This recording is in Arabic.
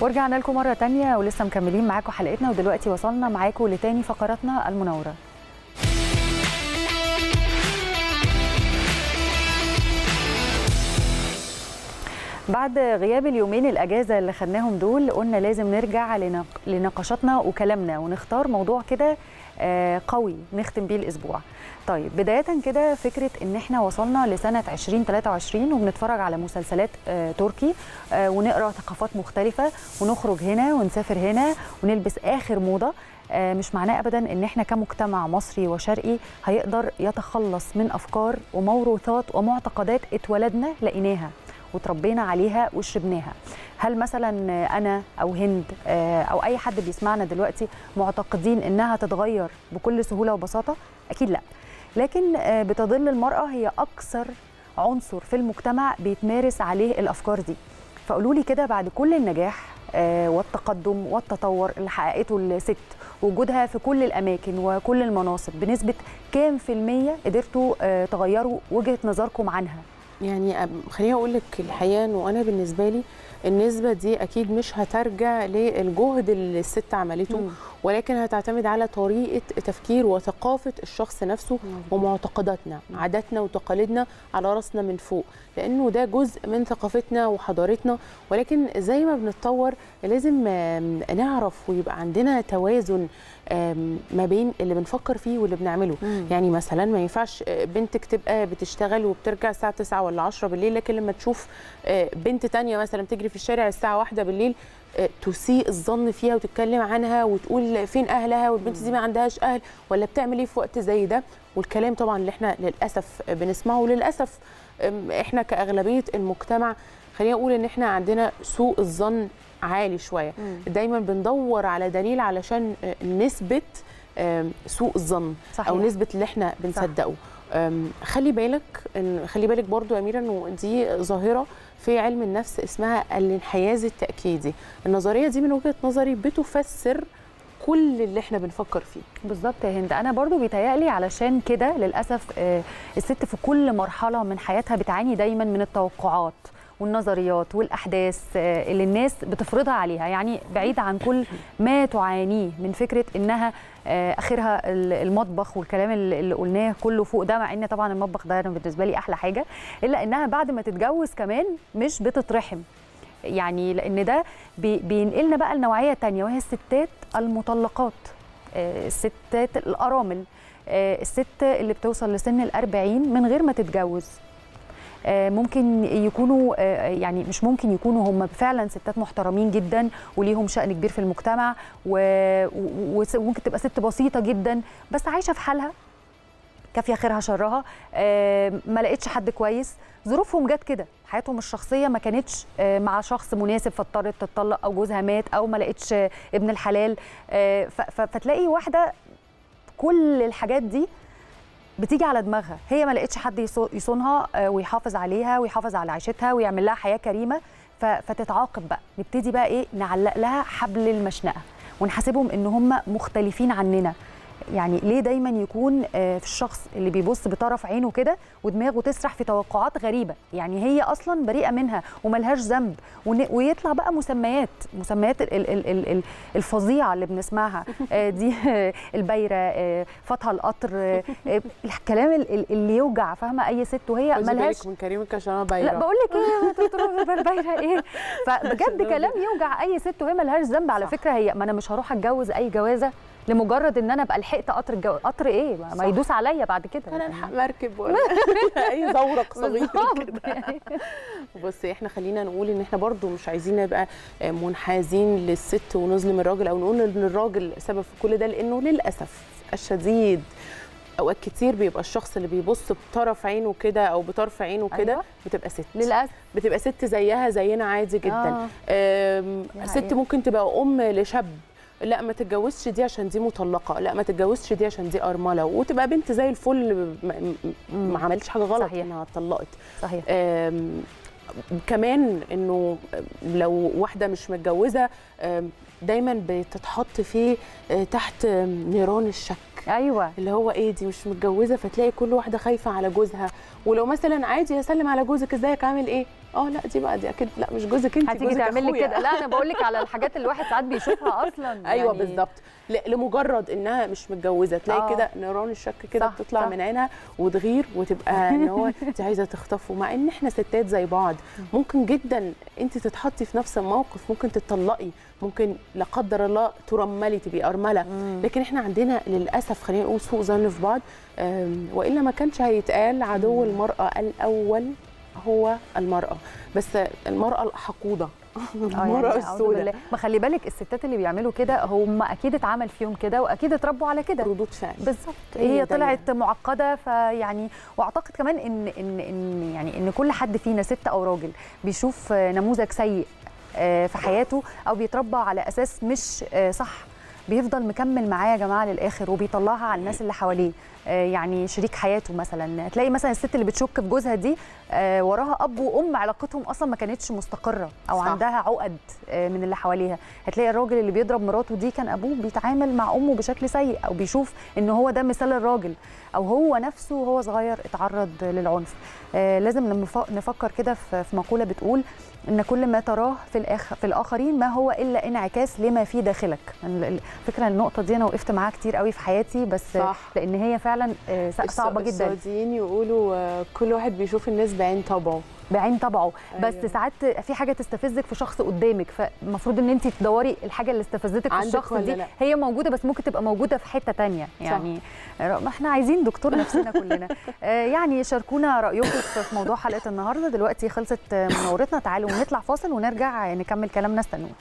ورجعنا لكم مرة تانية ولسه مكملين معاكم حلقتنا ودلوقتي وصلنا معاكم لتاني فقراتنا المناورة بعد غياب اليومين الأجازة اللي خدناهم دول قلنا لازم نرجع لنق- لنقاشاتنا وكلامنا ونختار موضوع كده آه، قوي نختم بيه الأسبوع. طيب بداية كده فكرة إن إحنا وصلنا لسنة 2023 وبنتفرج على مسلسلات آه، تركي آه، ونقرأ ثقافات مختلفة ونخرج هنا ونسافر هنا ونلبس آخر موضة. آه، مش معناه ابدا إن إحنا كمجتمع مصري وشرقي هيقدر يتخلص من أفكار وموروثات ومعتقدات اتولدنا لقيناها. وتربينا عليها وشربناها. هل مثلا أنا أو هند آه، أو أي حد بيسمعنا دلوقتي معتقدين إنها تتغير بكل سهولة وبساطة؟ أكيد لأ. لكن آه، بتظل المرأة هي أكثر عنصر في المجتمع بيتمارس عليه الأفكار دي. فقولوا لي كده بعد كل النجاح آه، والتقدم والتطور اللي حققته الست وجودها في كل الأماكن وكل المناصب بنسبة كام في المية قدرتوا تغيروا وجهة نظركم عنها؟ يعني خليني أقول لك الحقيقة إنه أنا بالنسبة لي النسبة دي أكيد مش هترجع للجهد اللي الست عملته. ولكن هتعتمد على طريقة تفكير وثقافة الشخص نفسه ومعتقداتنا عاداتنا وتقاليدنا على راسنا من فوق لأنه ده جزء من ثقافتنا وحضارتنا. ولكن زي ما بنتطور لازم نعرف ويبقى عندنا توازن ما بين اللي بنفكر فيه واللي بنعمله. مم. يعني مثلا ما ينفعش آه، بنتك تبقى بتشتغل وبترجع الساعة 9 ولا 10 بالليل لكن لما تشوف آه، بنت تانية مثلا تجري في الشارع الساعة 1 بالليل تسيء الظن فيها وتتكلم عنها وتقول فين أهلها والبنت دي ما عندهاش أهل ولا بتعمل إيه في وقت زي ده والكلام طبعا اللي إحنا للأسف بنسمعه وللأسف إحنا كأغلبية المجتمع خلينا أقول إن إحنا عندنا سوء الظن عالي شوية مم. دايما بندور على دليل علشان آه، نثبت سوء الظن. أو نسبه اللي إحنا بنصدقه أم، خلي بالك إن خلي بالك برضو يا أميرة إنه دي ظاهرة في علم النفس اسمها الانحياز التأكيدي. النظرية دي من وجهة نظري بتفسر كل اللي إحنا بنفكر فيه. بالظبط يا هند. أنا برضو بيتهيألي علشان كده للأسف آه، الست في كل مرحلة من حياتها بتعاني دايما من التوقعات. والنظريات والأحداث آه، اللي الناس بتفرضها عليها. يعني بعيد عن كل ما تعانيه من فكرة إنها آه، آخرها ال- المطبخ والكلام اللي قلناه كله فوق ده مع إن طبعا المطبخ ده أنا بالنسبة لي أحلى حاجة إلا إنها بعد ما تتجوز كمان مش بتترحم. يعني لأن ده بي- بينقلنا بقى النوعيه الثانية وهي الستات المطلقات آه، الستات الأرامل الست اللي بتوصل لسن الأربعين من غير ما تتجوز. ممكن يكونوا آه، يعني مش ممكن يكونوا هم فعلا ستات محترمين جدا وليهم شأن كبير في المجتمع وممكن تبقى ست بسيطة جدا بس عايشة في حالها كافية خيرها شرها آه، ما لقيتش حد كويس. ظروفهم جت كده حياتهم الشخصية ما كانتش آه، مع شخص مناسب فاضطرت تتطلق أو جوزها مات أو ما لقيتش آه، ابن الحلال آه، فتلاقي واحدة كل الحاجات دي بتيجي على دماغها. هي ما لقيتش حد يصو- يصونها آه، ويحافظ عليها ويحافظ على عيشتها ويعمل لها حياة كريمة. فتتعاقب بقى. نبتدي بقى إيه؟ نعلق لها حبل المشنقة. ونحاسبهم إن هم مختلفين عننا. يعني ليه دايما يكون آه، في الشخص اللي بيبص بطرف عينه كده ودماغه تسرح في توقعات غريبة. يعني هي أصلا بريئة منها وملهاش ذنب. ويطلع بقى مسميات مسميات ال- ال- ال- ال- ال- الفظيعة اللي بنسمعها. آه، دي آه، البايرة فاتها القطر الكلام ال- ال- اللي يوجع فاهمة؟ أي ست وهي ملهاش من كريمك عشان أنا بايرة. لا بقول لك إيه بالبايره إيه. فبجد كلام يوجع أي ست وهي ملهاش ذنب. على. فكرة هي ما أنا مش هروح أتجوز أي جوازة. لمجرد إن أنا أبقى لحقت قطر الجو... قطر إيه ما- ما. يدوس عليا بعد كده أنا الحق مركب ولا أي زورق صغير كده يعني. بصي إحنا خلينا نقول إن إحنا برضو مش عايزين نبقى منحازين للست ونظلم الراجل أو نقول إن الراجل سبب في كل ده لأنه للأسف الشديد أوقات كتير بيبقى الشخص اللي بيبص بطرف عينه كده أو بطرف عينه كده أيوة. بتبقى ست للأسف بتبقى ست زيها زينا عادي جدا آه. ست. ممكن تبقى أم لشاب لا ما تتجوزش دي عشان دي مطلقة لا ما تتجوزش دي عشان دي أرملة وتبقى بنت زي الفل ما, عملتش حاجة غلط صحيح. انها اتطلقت صحيح. كمان إنه لو واحدة مش متجوزة دايما بتتحط في آه، تحت نيران الشك. أيوه. اللي هو إيه دي مش متجوزة فتلاقي كل واحدة خايفة على جوزها. ولو مثلا عادي اسلم على جوزك إزيك؟ عامل إيه؟ آه لا دي بقى دي أكيد لا مش جوزك انت هتيجي جوزك تعمل لي. كده؟ لا أنا بقول لك على الحاجات اللي الواحد ساعات بيشوفها أصلا أيوه يعني بالظبط. لمجرد إنها مش متجوزة. تلاقي آه. كده نيران الشك كده بتطلع صح. من عينها وتغير وتبقى إن هو انت عايزة تخطفه مع إن إحنا ستات زي بعض. ممكن جدا انت تتحطي في نفس الموقف ممكن تطلقي ممكن لا قدر الله ترملي تبقي أرملة. لكن إحنا عندنا للأسف خلينا نقول سوء ظن في بعض وإلا ما كانش هيتقال عدو المرأة الأول هو المرأة. بس المرأة الحقودة. المراه يعني السوداء. ما خلي بالك الستات اللي بيعملوا كده هم أكيد اتعمل فيهم كده وأكيد اتربوا على كده. ردود فعل. بالظبط. هي هي. طلعت معقدة فيعني وأعتقد كمان إن إن إن يعني إن كل حد فينا ست أو راجل بيشوف نموذج سيء آه، في حياته أو بيتربى على أساس مش آه، صح بيفضل مكمل معاه يا جماعة للآخر وبيطلعها على الناس اللي حواليه. يعني شريك حياته مثلا تلاقي مثلا الست اللي بتشك في جوزها دي آه، وراها أب وأم علاقتهم أصلا ما كانتش مستقرة أو صح. عندها عقد آه، من اللي حواليها هتلاقي الراجل اللي بيضرب مراته دي كان أبوه بيتعامل مع أمه بشكل سيء أو بيشوف إن هو ده مثال الراجل أو هو نفسه وهو صغير اتعرض للعنف آه، لازم نف- نفكر كده في مقولة بتقول إن كل ما تراه في الآخ في الآخرين ما هو إلا انعكاس لما في داخلك ال- ال- فكرة النقطة دي أنا وقفت معاها كتير قوي في حياتي بس صح. لأن هي فعلا آه، الس- صعبة جدا. السعوديين يقولوا آه، كل واحد بيشوف الناس بعين طبعه. بعين طبعه. بس أيوة. ساعات في حاجة تستفزك في شخص قدامك فالمفروض إن انت تدوري الحاجة اللي استفزتك في الشخص دي. لأ؟ هي موجودة بس ممكن تبقى موجودة في حتة تانية. يعني ما إحنا عايزين دكتور نفسنا كلنا. آه، يعني شاركونا رأيكم في موضوع حلقة النهارده. دلوقتي خلصت آه، منورتنا تعالوا نطلع فاصل ونرجع نكمل كلامنا. استنونا.